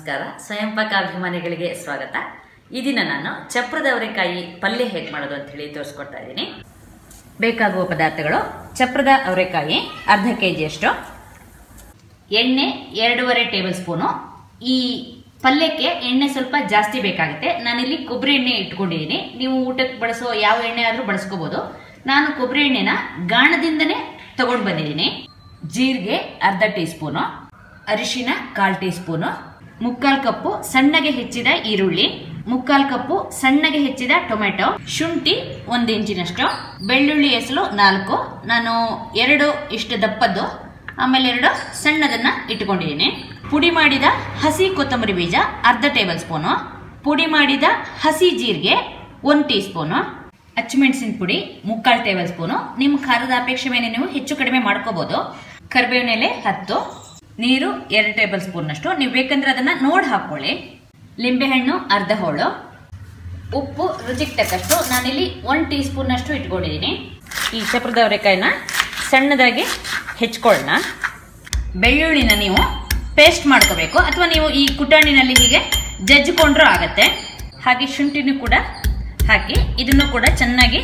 ನಮಸ್ಕಾರ. ಸ್ವಯಂಪಾಕ ಅಭಿಮಾನಿಗಳಿಗೆ ಸ್ವಾಗತ. ಈ ದಿನ ನಾನು ಚಪ್ರದ ಅವರೆಕಾಯಿ ಪಲ್ಯ ಹೇಗೆ ಮಾಡೋದು ಅಂತ ಹೇಳಿ ತೋರಿಸ್ಕೊಡ್ತಾ ಇದ್ದೀನಿ. ಬೇಕಾಗುವ ಪದಾರ್ಥಗಳು, ಚಪ್ರದ ಅವರೆಕಾಯಿ ಅರ್ಧ ಕೆ ಜಿಯಷ್ಟು ಎಣ್ಣೆ ಎರಡೂವರೆ ಟೇಬಲ್ ಸ್ಪೂನು. ಈ ಪಲ್ಯಕ್ಕೆ ಎಣ್ಣೆ ಸ್ವಲ್ಪ ಜಾಸ್ತಿ ಬೇಕಾಗುತ್ತೆ. ನಾನಿಲ್ಲಿ ಕೊಬ್ಬರಿ ಎಣ್ಣೆ ಇಟ್ಕೊಂಡಿದ್ದೀನಿ. ನೀವು ಊಟಕ್ಕೆ ಬಳಸೋ ಯಾವ ಎಣ್ಣೆ ಆದರೂ ಬಳಸ್ಕೋಬೋದು. ನಾನು ಕೊಬ್ಬರಿ ಎಣ್ಣೆನ ಗಾಣದಿಂದನೇ ತಗೊಂಡು ಬಂದಿದ್ದೀನಿ. ಜೀರಿಗೆ ಅರ್ಧ ಟೀ ಸ್ಪೂನು ಅರಿಶಿನ ಕಾಲು ಟೀ ಸ್ಪೂನು ಮುಕ್ಕಾಲ್ ಕಪ್ಪು, ಸಣ್ಣಗೆ ಹೆಚ್ಚಿದ ಈರುಳ್ಳಿ. ಮುಕ್ಕಾಲ್ ಕಪ್ಪು, ಸಣ್ಣಗೆ ಹೆಚ್ಚಿದ ಟೊಮೆಟೊ. ಶುಂಠಿ, ಒಂದು ಇಂಚಿನಷ್ಟು. ಬೆಳ್ಳುಳ್ಳಿ ಹೆಸಲು ನಾಲ್ಕು. ನಾನು ಎರಡು ಇಷ್ಟು ದಪ್ಪದ್ದು. ಆಮೇಲೆ ಎರಡು ಸಣ್ಣದನ್ನ ಇಟ್ಕೊಂಡಿದ್ದೀನಿ ಪುಡಿ ಮಾಡಿದ ಹಸಿ ಕೊತ್ತಂಬರಿ ಬೀಜ, ಅರ್ಧ ಟೇಬಲ್ ಸ್ಪೂನು. ಪುಡಿ ಮಾಡಿದ ಹಸಿ ಜೀರಿಗೆ, ಒಂದು ಟೀ ಸ್ಪೂನು ಹಚ್ಚಿಮೆಣಸಿನ ಪುಡಿ, ಮುಕ್ಕಾಲು ಟೇಬಲ್ ಸ್ಪೂನು. ನಿಮ್ಮ ಖಾರದ ಅಪೇಕ್ಷೆ ಮೇಲೆ ನೀವು ಹೆಚ್ಚು ಕಡಿಮೆ ಮಾಡ್ಕೋಬಹುದು ಕರಿಬೇವಿನ ಎಲೆ ಹತ್ತು. ನೀರು ಎರಡು ಟೇಬಲ್ ಸ್ಪೂನ್ನಷ್ಟು ನೀವು ಬೇಕಂದ್ರೆ ಅದನ್ನ ನೋಡಿ ಹಾಕೊಳ್ಳಿ. ಲಿಂಬೆಹಣ್ಣು ಅರ್ಧ ಹೋಳು. ಉಪ್ಪು ರುಚಿಗೆ ತಕ್ಕಷ್ಟು ನಾನಿಲ್ಲಿ ಒನ್ ಟೀ ಸ್ಪೂನ್ನಷ್ಟು ಇಟ್ಕೊಂಡಿದ್ದೀನಿ ಈ ಚಪ್ರದವರೆಕಾಯಿನ ಸಣ್ಣದಾಗಿ ಹೆಚ್ಕೊಳ್ಳೋಣ. ಬೆಳ್ಳುಳ್ಳಿನ ನೀವು ಪೇಸ್ಟ್ ಮಾಡ್ಕೋಬೇಕು. ಅಥವಾ ನೀವು ಈ ಕುಟಾಣಿನಲ್ಲಿ ಹೀಗೆ ಜಜ್ಜಿಕೊಂಡ್ರೂ ಆಗತ್ತೆ. ಹಾಗೆ ಶುಂಠಿನೂ ಕೂಡ ಹಾಕಿ ಇದನ್ನು ಕೂಡ ಚೆನ್ನಾಗಿ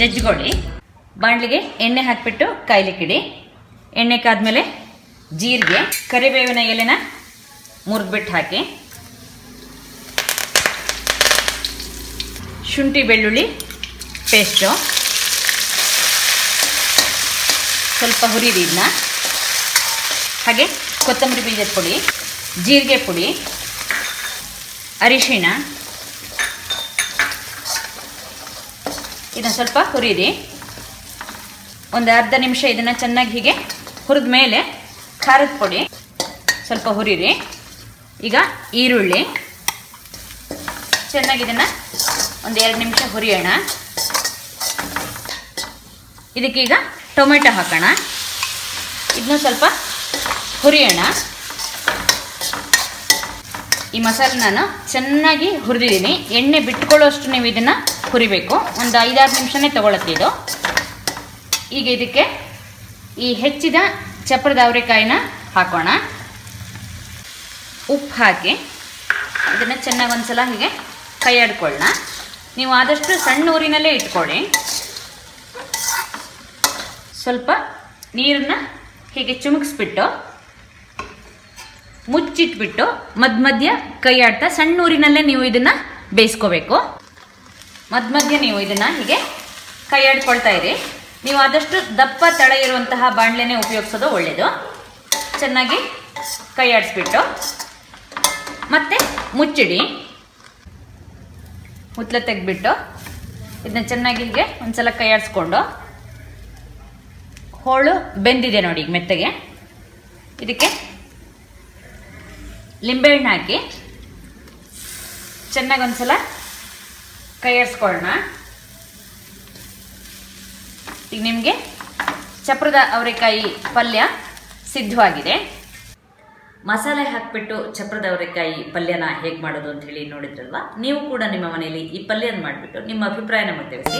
ಜಜ್ಜಿಕೊಳ್ಳಿ. ಬಾಣಲಿಗೆ ಎಣ್ಣೆ ಹಾಕಿಬಿಟ್ಟು ಕಾಯ್ಲಿಕ್ಕಿಡಿ. ಎಣ್ಣೆ ಕಾದ್ಮೇಲೆ ಜೀರಿಗೆ, ಕರಿಬೇವಿನ ಎಲೆನ ಮುರಿದ್ಬಿಟ್ಟು ಹಾಕಿ. ಶುಂಠಿ ಬೆಳ್ಳುಳ್ಳಿ ಪೇಸ್ಟು. ಸ್ವಲ್ಪ ಹುರಿರಿ ಇದನ್ನ ಹಾಗೆ ಕೊತ್ತಂಬರಿ ಬೀಜದ ಪುಡಿ, ಜೀರಿಗೆ ಪುಡಿ, ಅರಿಶಿಣ. ಇದನ್ನು ಸ್ವಲ್ಪ ಹುರಿದಿ. ಒಂದು ಅರ್ಧ ನಿಮಿಷ ಇದನ್ನು ಚೆನ್ನಾಗಿ ಹೀಗೆ ಹುರಿದ ಮೇಲೆ ಖಾರದ ಪುಡಿ. ಸ್ವಲ್ಪ ಹುರಿರಿ. ಈಗ ಈರುಳ್ಳಿ. ಚೆನ್ನಾಗಿ ಇದನ್ನು ಒಂದು ಎರಡು ನಿಮಿಷ ಹುರಿಯೋಣ. ಇದಕ್ಕೀಗ ಟೊಮೆಟೊ ಹಾಕೋಣ. ಇದನ್ನು ಸ್ವಲ್ಪ ಹುರಿಯೋಣ. ಈ ಮಸಾಲೆ ನಾನು ಚೆನ್ನಾಗಿ ಹುರಿದಿದ್ದೀನಿ. ಎಣ್ಣೆ ಬಿಟ್ಕೊಳ್ಳೋಷ್ಟು ನೀವು ಇದನ್ನು ಹುರಿಬೇಕು. ಒಂದು ಐದಾರು ನಿಮಿಷನೇ ತಗೊಳತ್ತೆ ಇದು. ಈಗ ಇದಕ್ಕೆ ಈ ಹೆಚ್ಚಿದ ಚಪ್ರದ ಅವರೆಕಾಯಿನ ಹಾಕೋಣ. ಉಪ್ಪು ಹಾಕಿ ಅದನ್ನು ಚೆನ್ನಾಗಿ ಒಂದು ಸಲ ಹೀಗೆ ಕೈ ಆಡ್ಕೊಳ್ಳೋಣ ನೀವು ಆದಷ್ಟು ಸಣ್ಣ ಊರಿನಲ್ಲೇ ಇಟ್ಕೊಳ್ಳಿ ಸ್ವಲ್ಪ ನೀರನ್ನು ಹೀಗೆ ಚುಮುಕ್ಸ್ಬಿಟ್ಟು, ಮುಚ್ಚಿಟ್ಬಿಟ್ಟು ಮಧ್ಯ ಮಧ್ಯ ಕೈ ಆಡ್ತಾ ಸಣ್ಣ ಊರಿನಲ್ಲೇ ನೀವು ಇದನ್ನು ಬೇಯಿಸ್ಕೋಬೇಕು. ಮಧ್ಯ ಮಧ್ಯ ನೀವು ಇದನ್ನು ಹೀಗೆ ಕೈ ಆಡ್ಕೊಳ್ತಾ ಇರಿ. ನೀವು ಆದಷ್ಟು ದಪ್ಪ ತಳ ಇರುವಂತಹ ಬಾಣಲೆನೇ ಉಪಯೋಗಿಸೋದು ಒಳ್ಳೆಯದು ಚೆನ್ನಾಗಿ ಕೈ ಆಡಿಸ್ಬಿಟ್ಟು. ಮತ್ತೆ ಮುಚ್ಚಿಡಿ. ಮುತ್ತಲ ತೆಗೆದ್ಬಿಟ್ಟು. ಇದನ್ನ ಚೆನ್ನಾಗಿ ಹೀಗೆ ಒಂದ್ಸಲ ಕೈ ಆಡಿಸ್ಕೊಂಡು. ಹೋಳು ಬೆಂದಿದೆ ನೋಡಿ ಈಗ ಮೆತ್ತಗೆ. ಇದಕ್ಕೆ ಲಿಂಬೆಹಣ್ಣು ಹಾಕಿ. ಚೆನ್ನಾಗಿ ಒಂದ್ಸಲ ಕೈ ಆಡಿಸ್ಕೊಳ್ಳೋಣ. ಈಗ ನಿಮಗೆ ಚಪ್ರದ ಅವರೆಕಾಯಿ ಪಲ್ಯ ಸಿದ್ಧವಾಗಿದೆ. ಮಸಾಲೆ ಹಾಕಿಬಿಟ್ಟು ಚಪ್ರದ ಅವರೆಕಾಯಿ ಪಲ್ಯನ ಹೇಗೆ ಮಾಡೋದು ಅಂತ ಹೇಳಿ ನೋಡಿದ್ರಲ್ವಾ? ನೀವು ಕೂಡ ನಿಮ್ಮ ಮನೆಯಲ್ಲಿ ಈ ಪಲ್ಯನ ಮಾಡಿಬಿಟ್ಟು ನಿಮ್ಮ ಅಭಿಪ್ರಾಯನ ತಿಳಿಸಿ